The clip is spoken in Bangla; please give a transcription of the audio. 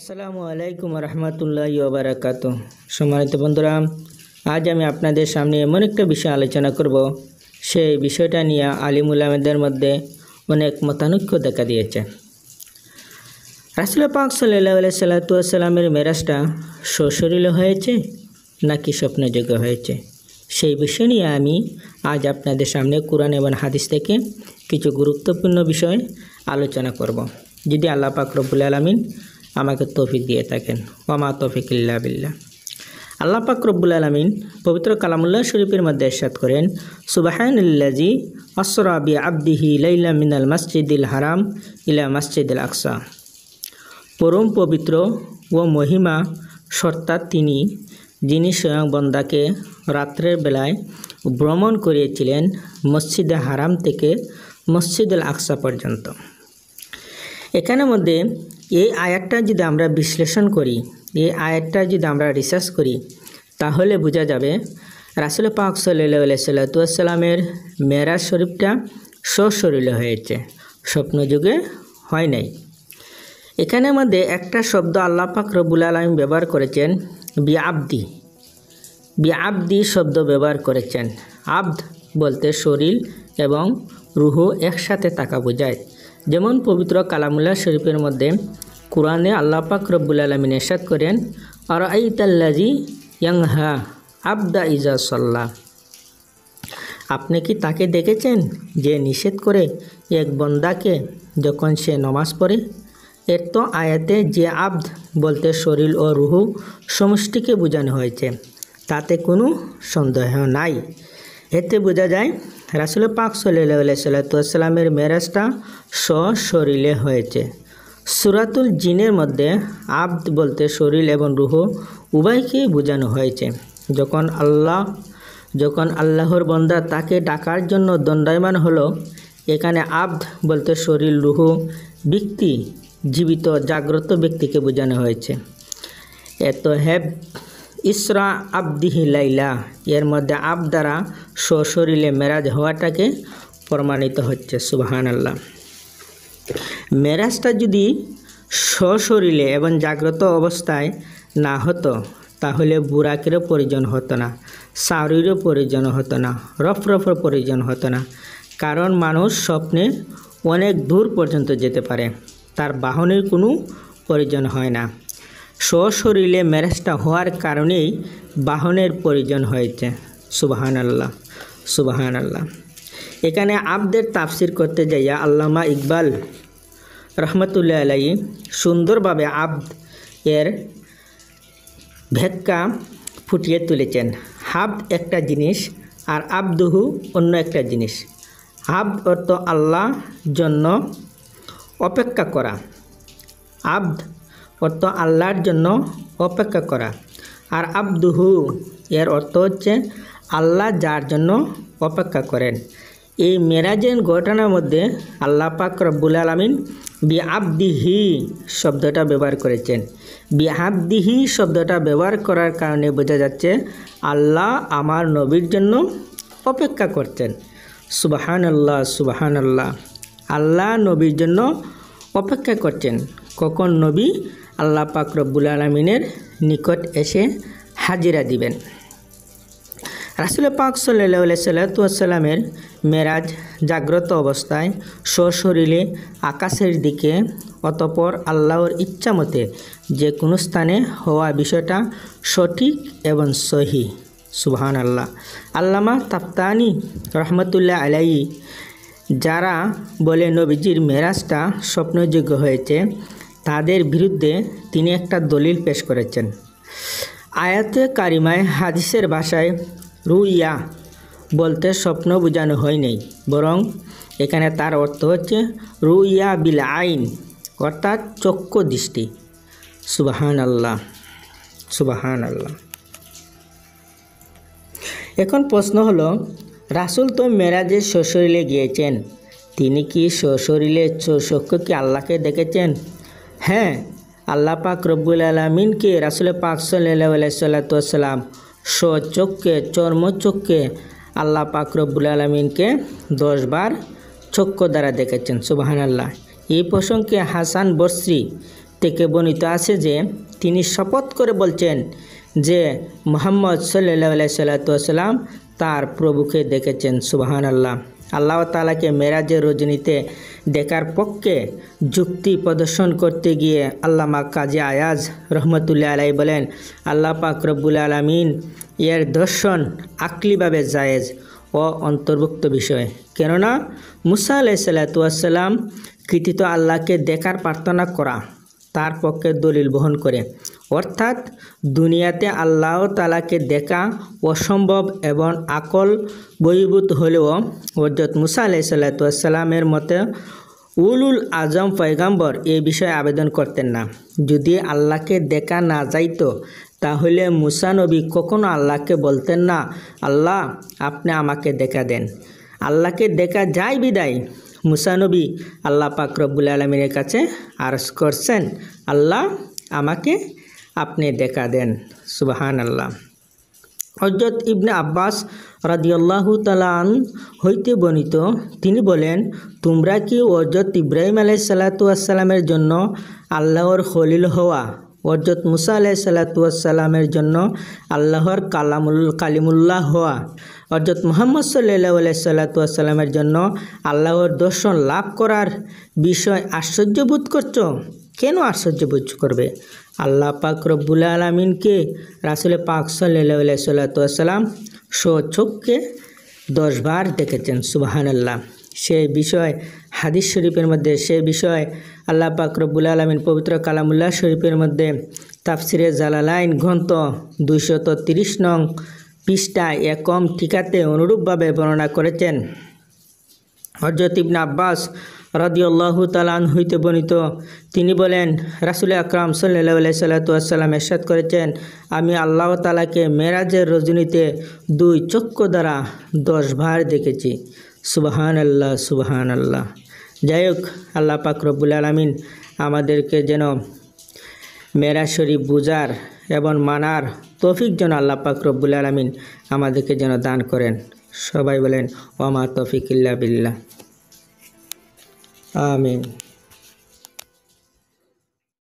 আসসালামু আলাইকুম রহমতুল্লাহ বারাকাত সম্মানিত বন্ধুরা, আজ আমি আপনাদের সামনে এমন একটা বিষয় আলোচনা করব। সেই বিষয়টা নিয়ে আলিমুল আহমেদের মধ্যে অনেক মতানৈক্য দেখা দিয়েছে। রাসুল পাক সাল্লাহ সাল্লাতামের মেরাজটা সশরীল হয়েছে নাকি স্বপ্নযোগ্য হয়েছে? সেই বিষয় নিয়ে আমি আজ আপনাদের সামনে কোরআন এবং হাদিস থেকে কিছু গুরুত্বপূর্ণ বিষয় আলোচনা করব। যদি আল্লাহ পাক রব্বুল আলমিন আমাকে তৌফিক দিয়ে থাকেন। ওমা তৌফিক ইল্লা বিল্লাহ। আল্লাহ পাক রব্বুল আলমিন পবিত্র কালামুল্লাহ শরীফের মধ্যে এরশাদ করেন সুবাহানিল্লাজি আসরা বি আব্দিহি লাইলা মিনাল মসজিদিল হারাম ইলা মসজিদুল আকসা। পরম পবিত্র ও মহিমা সর্তাৎ তিনি, যিনি স্বয়ং বন্দাকে রাত্রের বেলায় ভ্রমণ করিয়েছিলেন মসজিদে হারাম থেকে মসজিদুল আকসা পর্যন্ত। এখানের মধ্যে এই আয়াতটা যদি আমরা বিশ্লেষণ করি, এই আয়াতটা যদি আমরা রিসার্চ করি, তাহলে বোঝা যাবে রাসুল পাক সাল্লাহ সাল্লাতামের মেরাজ শরীফটা সশরীরে হয়েছে স্বপ্নযুগে হয় নাই। এখানের মধ্যে একটা শব্দ আল্লাহ পাক রবুল আলম ব্যবহার করেছেন, বিআবদি। বিআবদি শব্দ ব্যবহার করেছেন। আব্দ বলতে শরীর এবং রুহ একসাথে থাকা বোঝায়। যেমন পবিত্র কালামুল্লাহ শরীফের মধ্যে কোরআনে আল্লাহ পাক রব্বুল আলমিন এরশাদ করেন আর আইতাল্লাজি ইয়াংহা আবদা ইজা সাল্লাহ আপনি কি তাকে দেখেছেন যে নিষেধ করে এক বন্দাকে যখন সে নমাজ পড়ে? এর তো আয়াতে যে আব্দ বলতে শরীর ও রুহু সমষ্টিকে বোঝানো হয়েছে, তাতে কোনো সন্দেহ নাই। এতে বোঝা যায় রাসুল পাক সাল্লাহ সাল্লাতামের মেরাজটা সশরীরে হয়েছে। সুরাতুল জিনের মধ্যে আব্দ বলতে শরীর এবং রুহ উভয়কে বোঝানো হয়েছে। যখন আল্লাহ, যখন আল্লাহর বন্দা তাকে ডাকার জন্য দণ্ডায়মান হলো, এখানে আব্দ বলতে শরীর, রুহ, ব্যক্তি, জীবিত, জাগ্রত ব্যক্তিকে বোঝানো হয়েছে। এত হ্যাব ইসরা আবদিহি লাইলা। এর মধ্যে আব দ্বারা সশরীরে মেরাজ হওয়াটাকে প্রমাণিত হচ্ছে সুবাহান আল্লাহ মেরাজটা যদি সশরীরে এবং জাগ্রত অবস্থায় না হতো, তাহলে বুরাকেরও প্রয়োজন হতো না, সাউরিরও প্রয়োজন হতো না রফ রফের প্রয়োজন হতো না। কারণ মানুষ স্বপ্নে অনেক দূর পর্যন্ত যেতে পারে, তার বাহনের কোনো প্রয়োজন হয় না। সশরীরে ম্যারেজটা হওয়ার কারণেই বাহনের প্রয়োজন হয়েছে। সুবাহান আল্লাহ সুবাহান আল্লাহ এখানে আবদের তাফসির করতে যাইয়া আল্লামা ইকবাল রহমতুল্লাহ আলাই সুন্দরভাবে আব্দ এর ভেক্কা ফুটিয়ে তুলেছেন। হাব্দ একটা জিনিস আর আবদুহু অন্য একটা জিনিস। হাব্দ অর্থ আল্লাহ জন্য অপেক্ষা করা। আব্দ অর্থ আল্লাহর জন্য অপেক্ষা করা। আর আব্দুহু, এর অর্থ হচ্ছে আল্লাহ যার জন্য অপেক্ষা করেন। এই মেরাজের ঘটনার মধ্যে আল্লাহ পাক রব্বুল আলমিন বি আব্দিহি শব্দটা ব্যবহার করেছেন। বি আব্দিহি শব্দটা ব্যবহার করার কারণে বোঝা যাচ্ছে আল্লাহ আমার নবীর জন্য অপেক্ষা করছেন। সুবাহান আল্লাহ সুবাহান আল্লাহ আল্লাহ নবীর জন্য অপেক্ষা করছেন। কখন নবী আল্লাহ পাক রব্বুল আলমিনের নিকট এসে হাজিরা দিবেন? রাসুল পাক সাল্লাহ সাল্লাতামের মেরাজ জাগ্রত অবস্থায় সশরীরে আকাশের দিকে অতপর আল্লাহর ইচ্ছা মতে যে কোনো স্থানে হওয়া বিষয়টা সঠিক এবং সহি। সুবহান আল্লাহ আল্লামা তাপ্তানি রহমতুল্লাহ আলাই যারা বলে, নবীজির মেরাজটা স্বপ্নযোগ্য হয়েছে। তাদের বিরুদ্ধে তিনি একটা দলিল পেশ করেছেন। আয়াতে কারিমায় হাদিসের ভাষায় রুইয়া বলতে স্বপ্ন বোঝানো হয় নাই বরং এখানে তার অর্থ হচ্ছে রুইয়া বিল আইন, অর্থাৎ চক্ষু দৃষ্টি। সুবাহান আল্লাহ সুবাহান আল্লাহ এখন প্রশ্ন হলো, রাসুল তো মেরাজের শ্বশুরিলে গিয়েছেন, তিনি কি শ্বশুরিলে চক্ষু কি আল্লাহকে দেখেছেন? হ্যাঁ আল্লাহ পাক রব্বুল আলমিনকে রাসুল পাক সাল্লাহ সাল্লাতাম স্বচক্ষে চর্মচক্ষে আল্লাহ পাক রব্বুল আলমিনকে দশবার চক্ষ দ্বারা দেখেছেন সুবাহান আল্লাহ এই প্রসঙ্গে হাসান বসরি থেকে বর্ণিত আছে যে, তিনি শপথ করে বলছেন যে, মোহাম্মদ সাল্লাহ সাল্লাতাম তার প্রভুকে দেখেছেন সুবাহান আল্লাহ আল্লাহ তালাকে মেরাজের রজনীতে দেখার পক্ষে যুক্তি প্রদর্শন করতে গিয়ে আল্লামা কাজী আয়াজ রহমতুল্লাহ আলাই বলেন, আল্লাহ পাক রব্বুল আলমিন এর দর্শন আকলিভাবে জায়েজ ও অন্তর্ভুক্ত বিষয়। কেননা মুসা আলাই সাল্লাতাম কৃতিত আল্লাহকে দেখার প্রার্থনা করা, তার পক্ষে দলিল বহন করে। অর্থাৎ দুনিয়াতে আল্লাহ তালাকে দেখা অসম্ভব এবং আকল বহিভূত হলেও হজরত মুসা আলাই সাল্লাতামের মতে উলুল আজম পয়গাম্বর এ বিষয়ে আবেদন করতেন না। যদি আল্লাহকে দেখা না যাইতো, তাহলে মুসা নবী কখনো আল্লাহকে বলতেন না, আল্লাহ, আপনি আমাকে দেখা দেন। আল্লাহকে দেখা যায় বিদায়। মুসানবী আল্লাহ পাক রব্বুল আলমিনের কাছে আরজ করছেন, আল্লাহ, আমাকে আপনি দেখা দেন সুবাহান আল্লাহ হজরত ইবনে আব্বাস রাদিয়াল্লাহু তালান হইতে বর্ণিত, তিনি বলেন, তোমরা কি হজরত ইব্রাহিম আলাই সাল্লাতামের জন্য আল্লাহর খলিল হওয়া হজরত মুসা আলাই সাল্লাতামের জন্য আল্লাহর কালামুল, কালিমুল্লাহ হওয়া হজরত মোহাম্মদ সাল্লাহ আলাই সাল্লাতামের জন্য আল্লাহর দর্শন লাভ করার বিষয় আশ্চর্য বোধ করছ? কেন আশ্চর্য বোধ করবে? আল্লাহ পাক রব্বুল আলমিনকে রাসুল পাক সাল্লাহ সাল্লাতাম স্বচক্ষে দশবার দেখেছেন সুবাহান আল্লাহ সে বিষয় হাদিস শরীফের মধ্যে সে বিষয় আল্লাহ পাক রব্বুল আলমিন পবিত্র কালামুল্লাহ শরীফের মধ্যে তাফসিরে জালালাইন গ্রন্থ দুইশত তিরিশ নং পৃষ্ঠা একম ঠিকাতে অনুরূপভাবে বর্ণনা করেছেন। হজরত ইবনা আব্বাস রদিউল্লাহ তালান হইতে বর্ণিত। তিনি বলেন, রাসুল আকরাম সাল্লাহ সাল্লাতাম এরশাদ করেছেন, আমি আল্লাহ তালাকে মেরাজের রজনীতে দুই চক্ষ দ্বারা দশ ভার দেখেছি। সুবাহান আল্লাহ সুবাহান আল্লাহ যাই হোক, আল্লাহ পাক রব্বুল আলমিন আমাদেরকে যেন মেরা শরীফ বুজার এবং মানার তৌফিক যেন আল্লাহ পাক রব্বুল আলমিন আমাদেরকে যেন দান করেন। সবাই বলেন ওমা তৌফিক ইল্লা বিল্লাহ। ആമീൻ